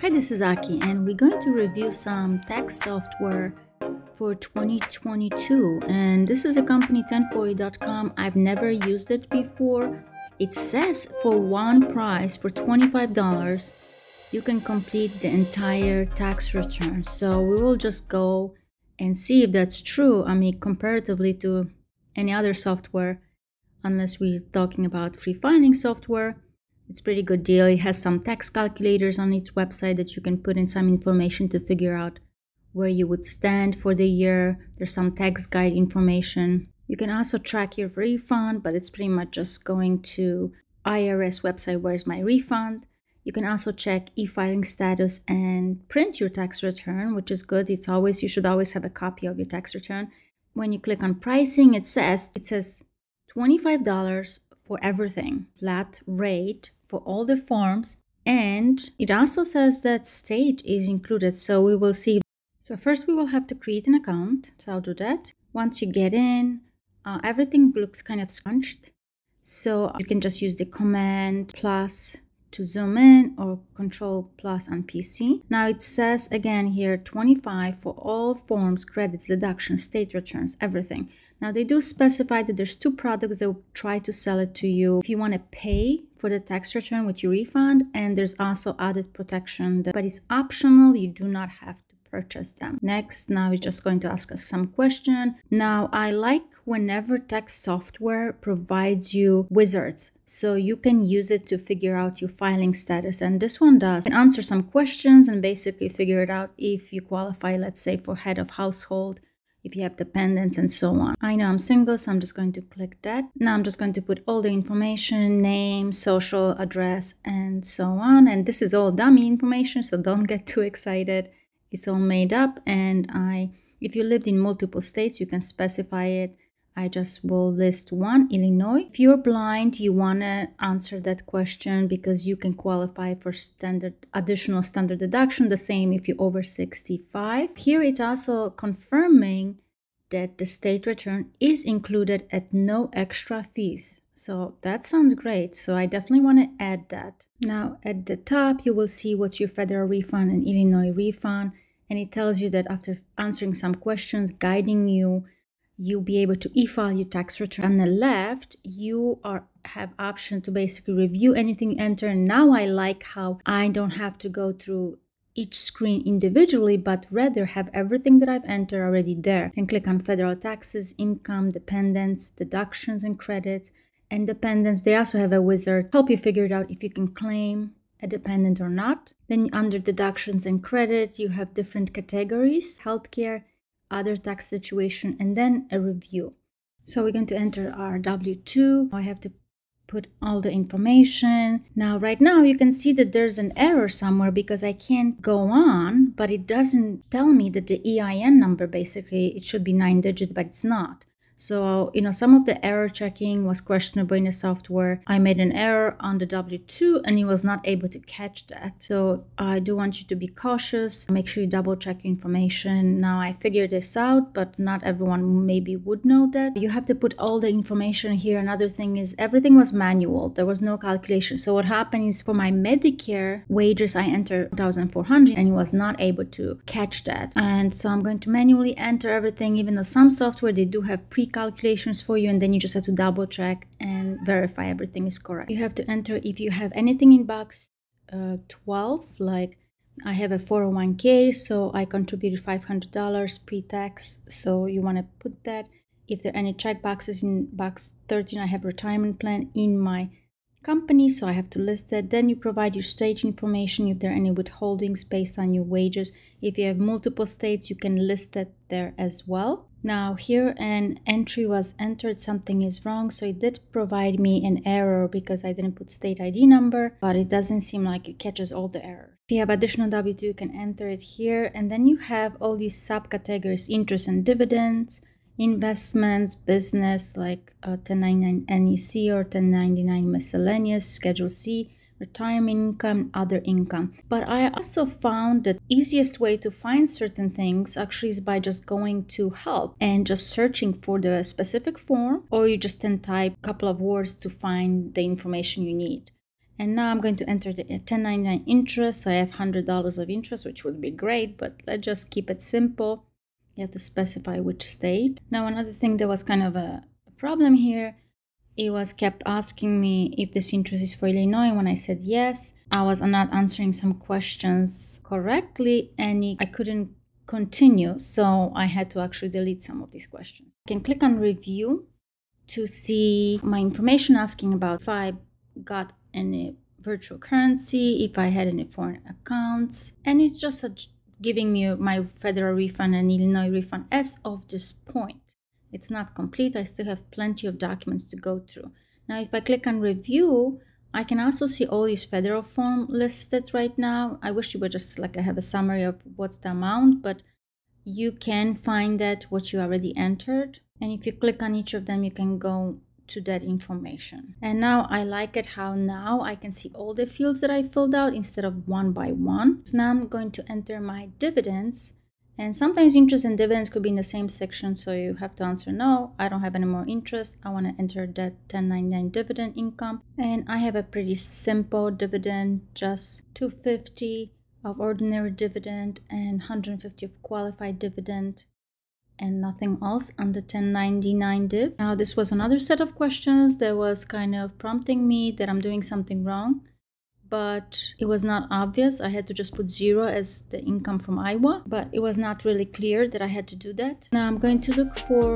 Hi, this is Aki, and we're going to review some tax software for 2022. And this is a company 1040.com. I've never used it before. It says for one price, for $25, you can complete the entire tax return. So we will just go and see if that's true. I mean, comparatively to any other software, unless we're talking about free filing software it's pretty good deal. It has some tax calculators on its website that you can put in some information to figure out where you would stand for the year. There's some tax guide information. You can also track your refund, but it's pretty much just going to IRS website where's my refund. You can also check e-filing status and print your tax return, which is good. It's always you should always have a copy of your tax return. When you click on pricing, it says it says $25 for everything, flat rate for all the forms. And it also says that state is included. So we will see. So first we will have to create an account. So I'll do that. Once you get in, uh, everything looks kind of scrunched. So you can just use the command plus to zoom in or control plus on PC. Now it says again here 25 for all forms, credits, deductions, state returns, everything. Now they do specify that there's two products that will try to sell it to you if you want to pay for the tax return with your refund and there's also audit protection but it's optional you do not have to purchase them next now we're just going to ask us some question now i like whenever tax software provides you wizards so you can use it to figure out your filing status and this one does and answer some questions and basically figure it out if you qualify let's say for head of household if you have dependents and so on. I know I'm single, so I'm just going to click that. Now I'm just going to put all the information, name, social address, and so on. And this is all dummy information, so don't get too excited. It's all made up. And I, if you lived in multiple states, you can specify it I just will list one, Illinois. If you're blind, you want to answer that question because you can qualify for standard additional standard deduction, the same if you're over 65. Here it's also confirming that the state return is included at no extra fees. So that sounds great. So I definitely want to add that. Now at the top, you will see what's your federal refund and Illinois refund. And it tells you that after answering some questions, guiding you you'll be able to e-file your tax return. On the left, you are have option to basically review anything you enter. Now I like how I don't have to go through each screen individually, but rather have everything that I've entered already there. Can click on federal taxes, income, dependents, deductions and credits, and dependents. They also have a wizard help you figure it out if you can claim a dependent or not. Then under deductions and credit, you have different categories: healthcare, other tax situation, and then a review. So we're going to enter our W2. I have to put all the information. Now, right now, you can see that there's an error somewhere because I can't go on, but it doesn't tell me that the EIN number basically, it should be nine digit, but it's not. So, you know, some of the error checking was questionable in the software. I made an error on the W2 and it was not able to catch that. So, I do want you to be cautious. Make sure you double check information. Now, I figured this out, but not everyone maybe would know that. You have to put all the information here. Another thing is everything was manual, there was no calculation. So, what happened is for my Medicare wages, I entered 1400 and it was not able to catch that. And so, I'm going to manually enter everything, even though some software they do have pre calculations for you and then you just have to double check and verify everything is correct. You have to enter if you have anything in box uh, 12, like I have a 401k, so I contributed $500 pre tax. So you want to put that. If there are any check boxes in box 13, I have retirement plan in my company, so I have to list that. Then you provide your state information if there are any withholdings based on your wages. If you have multiple states, you can list that there as well. Now here an entry was entered, something is wrong. So it did provide me an error because I didn't put state ID number, but it doesn't seem like it catches all the errors. If you have additional W2, you can enter it here. And then you have all these subcategories, interest and dividends, investments, business like uh, 1099 NEC or 1099 miscellaneous, Schedule C, retirement income, other income. But I also found that easiest way to find certain things actually is by just going to help and just searching for the specific form or you just can type a couple of words to find the information you need. And now I'm going to enter the 1099 interest. So I have $100 of interest, which would be great, but let's just keep it simple. You have to specify which state. Now, another thing that was kind of a problem here, it was kept asking me if this interest is for Illinois. When I said yes, I was not answering some questions correctly and I couldn't continue. So I had to actually delete some of these questions. I can click on review to see my information asking about if I got any virtual currency, if I had any foreign accounts, and it's just a, giving me my federal refund and Illinois refund as of this point. It's not complete, I still have plenty of documents to go through. Now, if I click on review, I can also see all these federal form listed right now. I wish you would just like I have a summary of what's the amount, but you can find that what you already entered. And if you click on each of them, you can go to that information. And now I like it how now I can see all the fields that I filled out instead of one by one. So now I'm going to enter my dividends. And sometimes interest and dividends could be in the same section, so you have to answer no, I don't have any more interest. I want to enter that 1099 dividend income. And I have a pretty simple dividend, just 250 of ordinary dividend and 150 of qualified dividend and nothing else under 1099 div. Now this was another set of questions that was kind of prompting me that I'm doing something wrong but it was not obvious. I had to just put zero as the income from Iowa, but it was not really clear that I had to do that. Now I'm going to look for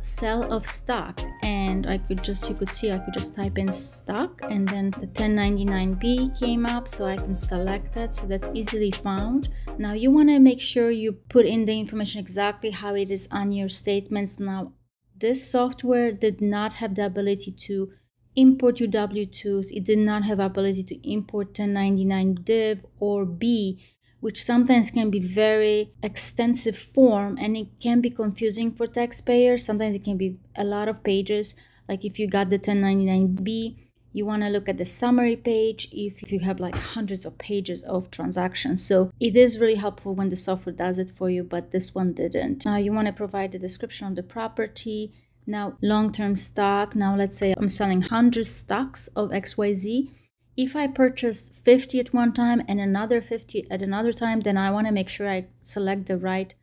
sell of stock and I could just, you could see I could just type in stock and then the 1099B came up so I can select that so that's easily found. Now you want to make sure you put in the information exactly how it is on your statements. Now this software did not have the ability to import your W-2s. It did not have ability to import 1099 div or B, which sometimes can be very extensive form and it can be confusing for taxpayers. Sometimes it can be a lot of pages. Like if you got the 1099B, you want to look at the summary page if, if you have like hundreds of pages of transactions. So it is really helpful when the software does it for you, but this one didn't. Now you want to provide the description of the property, now, long term stock, now let's say I'm selling 100 stocks of XYZ. If I purchase 50 at one time and another 50 at another time, then I want to make sure I select the right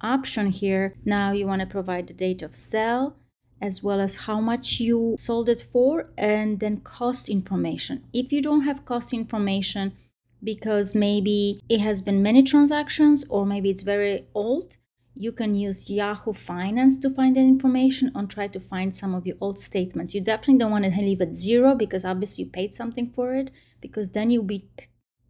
option here. Now, you want to provide the date of sale as well as how much you sold it for and then cost information. If you don't have cost information because maybe it has been many transactions or maybe it's very old, you can use Yahoo Finance to find that information and try to find some of your old statements. You definitely don't want to leave it zero because obviously you paid something for it because then you'll be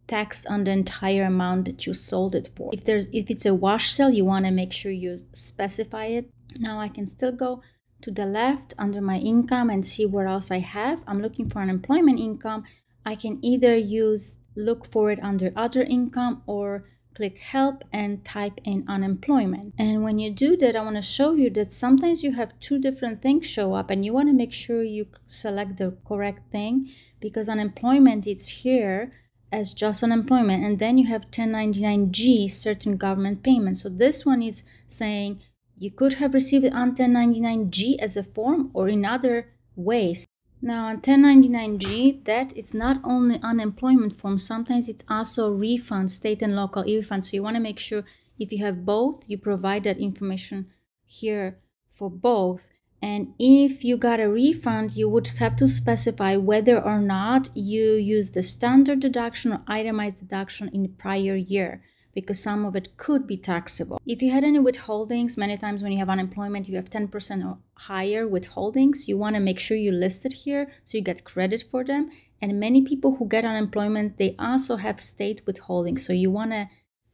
taxed on the entire amount that you sold it for. If there's if it's a wash sale, you want to make sure you specify it. Now I can still go to the left under my income and see what else I have. I'm looking for unemployment income. I can either use look for it under other income or click help and type in unemployment. And when you do that, I want to show you that sometimes you have two different things show up and you want to make sure you select the correct thing because unemployment is here as just unemployment and then you have 1099G certain government payments. So this one is saying you could have received on 1099G as a form or in other ways. Now on 1099G, that is not only unemployment form, sometimes it's also refund, state and local e-refund. So you want to make sure if you have both, you provide that information here for both. And if you got a refund, you would have to specify whether or not you use the standard deduction or itemized deduction in the prior year because some of it could be taxable. If you had any withholdings, many times when you have unemployment, you have 10% or higher withholdings. You want to make sure you list it here so you get credit for them. And many people who get unemployment, they also have state withholdings. So you want to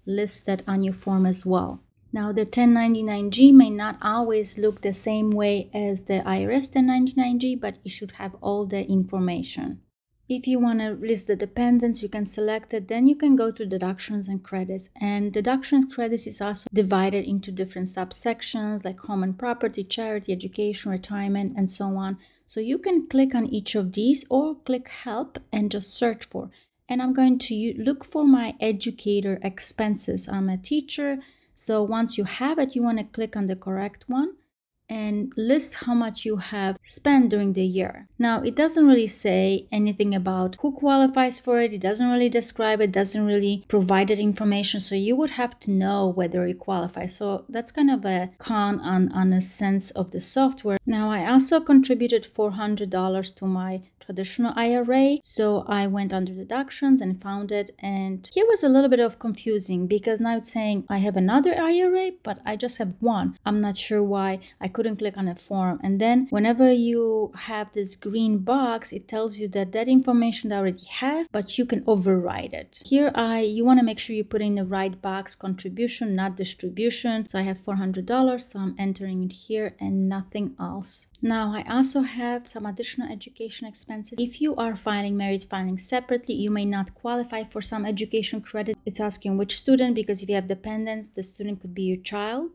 list that on your form as well. Now, the 1099G may not always look the same way as the IRS 1099G, but it should have all the information. If you want to list the dependents, you can select it. Then you can go to deductions and credits. And deductions credits is also divided into different subsections like home and property, charity, education, retirement, and so on. So you can click on each of these or click help and just search for. And I'm going to look for my educator expenses. I'm a teacher. So once you have it, you want to click on the correct one and list how much you have spent during the year. Now, it doesn't really say anything about who qualifies for it, it doesn't really describe it, doesn't really provide that information. So you would have to know whether you qualify. So that's kind of a con on, on a sense of the software. Now, I also contributed $400 to my traditional IRA. So I went under deductions and found it. And here was a little bit of confusing because now it's saying I have another IRA, but I just have one. I'm not sure why I couldn't click on a form. And then whenever you have this green box, it tells you that that information I already have, but you can override it. Here I, you want to make sure you put in the right box contribution, not distribution. So I have $400, so I'm entering it here and nothing else. Now I also have some additional education expenses expenses. If you are filing married filing separately, you may not qualify for some education credit. It's asking which student because if you have dependents, the student could be your child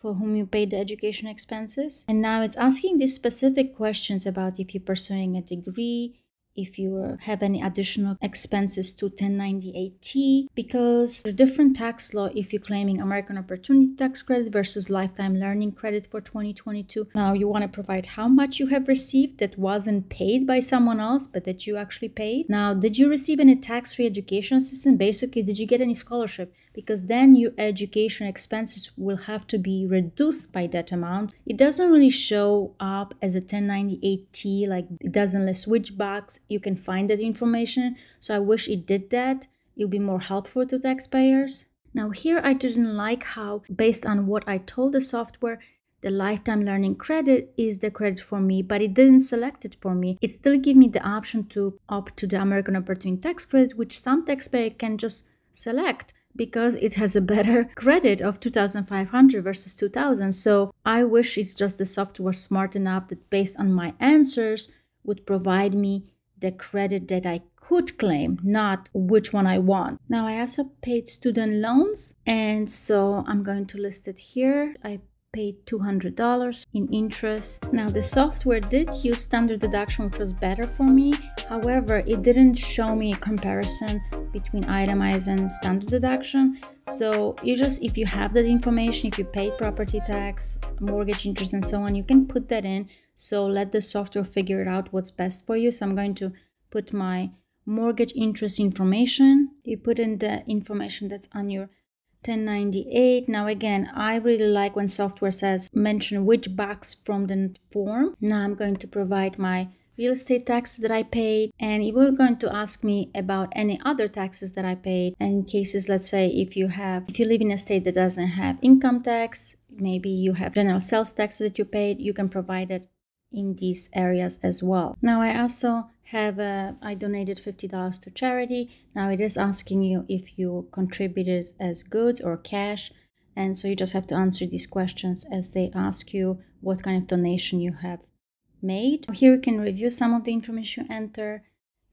for whom you paid the education expenses. And now it's asking these specific questions about if you're pursuing a degree, if you uh, have any additional expenses to 1098T because there's different tax law if you're claiming American Opportunity Tax Credit versus Lifetime Learning Credit for 2022. Now you want to provide how much you have received that wasn't paid by someone else but that you actually paid. Now, did you receive any tax-free education assistance? Basically, did you get any scholarship? Because then your education expenses will have to be reduced by that amount. It doesn't really show up as a 1098T like it doesn't list which box you can find that information. So I wish it did that. It would be more helpful to taxpayers. Now here I didn't like how, based on what I told the software, the lifetime learning credit is the credit for me, but it didn't select it for me. It still gave me the option to opt to the American Opportunity Tax Credit, which some taxpayer can just select because it has a better credit of 2500 versus 2000 so i wish it's just the software smart enough that based on my answers would provide me the credit that I could claim, not which one I want. Now, I also paid student loans, and so I'm going to list it here. I paid $200 in interest. Now the software did use standard deduction which was better for me. However, it didn't show me a comparison between itemized and standard deduction. So you just, if you have that information, if you paid property tax, mortgage interest and so on, you can put that in. So let the software figure out what's best for you. So I'm going to put my mortgage interest information. You put in the information that's on your 1098. Now again, I really like when software says mention which box from the form. Now I'm going to provide my real estate taxes that I paid and it will going to ask me about any other taxes that I paid and in cases let's say if you have if you live in a state that doesn't have income tax maybe you have general sales tax that you paid you can provide it in these areas as well. Now I also have a, I donated $50 to charity. Now it is asking you if you contributed as goods or cash. And so you just have to answer these questions as they ask you what kind of donation you have made. Here you can review some of the information you enter.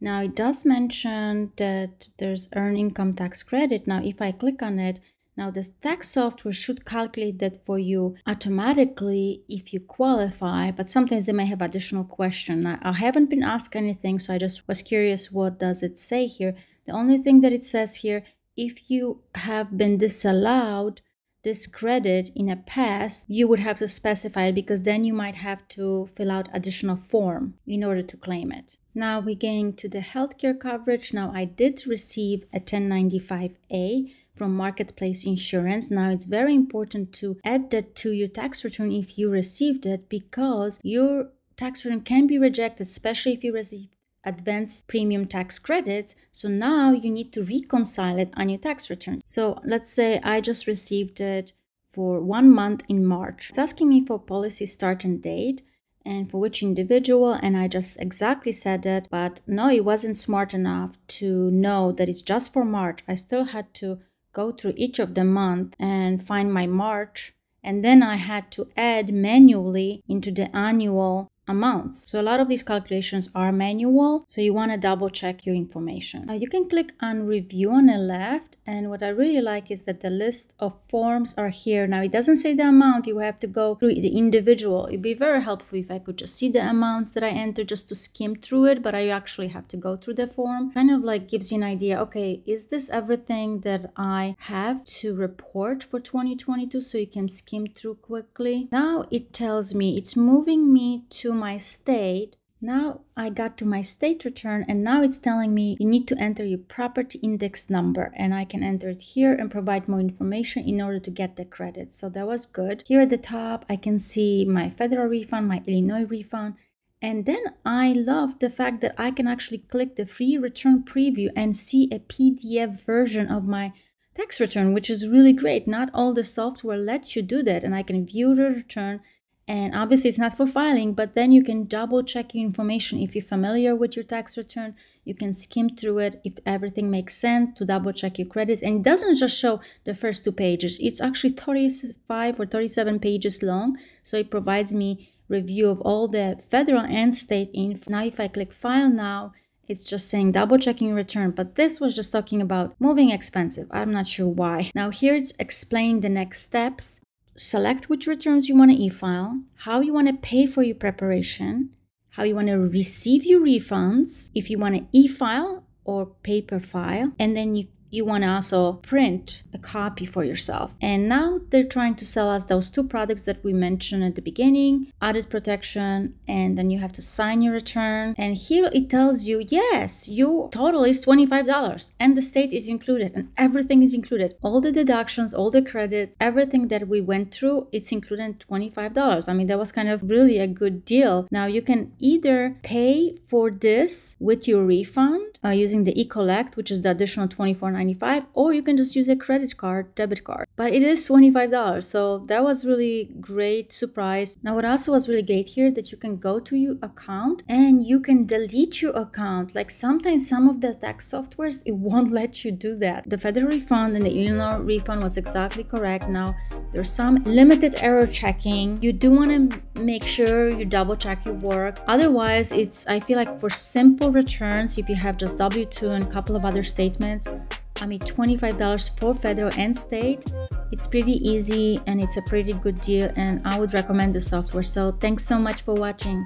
Now it does mention that there's earned income tax credit. Now if I click on it, now the tax software should calculate that for you automatically if you qualify, but sometimes they may have additional question. Now, I haven't been asked anything, so I just was curious what does it say here. The only thing that it says here, if you have been disallowed this credit in a past, you would have to specify it because then you might have to fill out additional form in order to claim it. Now we're getting to the healthcare coverage. Now I did receive a 1095A from Marketplace Insurance. Now, it's very important to add that to your tax return if you received it because your tax return can be rejected, especially if you receive advanced premium tax credits. So now you need to reconcile it on your tax return. So let's say I just received it for one month in March. It's asking me for policy start and date and for which individual and I just exactly said it but no it wasn't smart enough to know that it's just for March I still had to go through each of the month and find my March. And then I had to add manually into the annual amounts. So a lot of these calculations are manual, so you want to double check your information. Now you can click on review on the left and what I really like is that the list of forms are here. Now it doesn't say the amount, you have to go through the individual. It'd be very helpful if I could just see the amounts that I enter just to skim through it, but I actually have to go through the form. Kind of like gives you an idea, okay, is this everything that I have to report for 2022 so you can skim through quickly? Now it tells me it's moving me to my state now I got to my state return and now it's telling me you need to enter your property index number and I can enter it here and provide more information in order to get the credit. So that was good. Here at the top, I can see my federal refund, my Illinois refund. And then I love the fact that I can actually click the free return preview and see a PDF version of my tax return, which is really great. Not all the software lets you do that. And I can view the return and obviously it's not for filing but then you can double check your information. If you're familiar with your tax return you can skim through it if everything makes sense to double check your credits. And it doesn't just show the first two pages. It's actually 35 or 37 pages long. So it provides me review of all the federal and state info now if i click file now it's just saying double checking return, but this was just talking about moving expensive. I'm not sure why. Now here it's explaining the next steps select which returns you want to e-file, how you want to pay for your preparation, how you want to receive your refunds, if you want to e-file or paper file, and then you you want to also print a copy for yourself. And now they're trying to sell us those two products that we mentioned at the beginning audit protection, and then you have to sign your return. And here it tells you, yes, your total is $25 and the state is included and everything is included. All the deductions, all the credits, everything that we went through, it's included $25. I mean, that was kind of really a good deal. Now you can either pay for this with your refund uh, using the e-collect, which is the additional 24 95 or you can just use a credit card, debit card. But it is $25. So that was really great surprise. Now what also was really great here that you can go to your account and you can delete your account. Like sometimes some of the tax softwares, it won't let you do that. The federal refund and the Illinois refund was exactly correct. Now there's some limited error checking. You do want to make sure you double check your work. Otherwise, it's I feel like for simple returns, if you have just W2 and a couple of other statements, I mean $25 for federal and state. It's pretty easy and it's a pretty good deal and I would recommend the software. So thanks so much for watching.